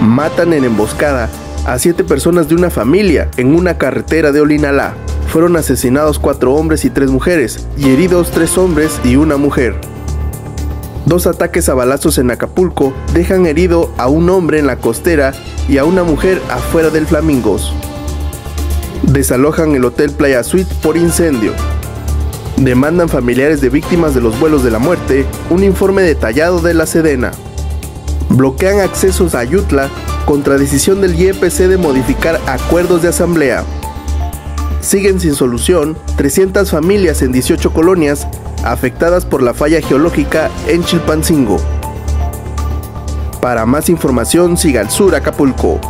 Matan en emboscada a siete personas de una familia en una carretera de Olinalá. Fueron asesinados cuatro hombres y tres mujeres, y heridos tres hombres y una mujer. Dos ataques a balazos en Acapulco dejan herido a un hombre en la costera y a una mujer afuera del Flamingos. Desalojan el Hotel Playa Suite por incendio. Demandan familiares de víctimas de los vuelos de la muerte un informe detallado de la Sedena. Bloquean accesos a Ayutla contra decisión del IEPC de modificar acuerdos de asamblea. Siguen sin solución 300 familias en 18 colonias afectadas por la falla geológica en Chilpancingo. Para más información siga al sur Acapulco.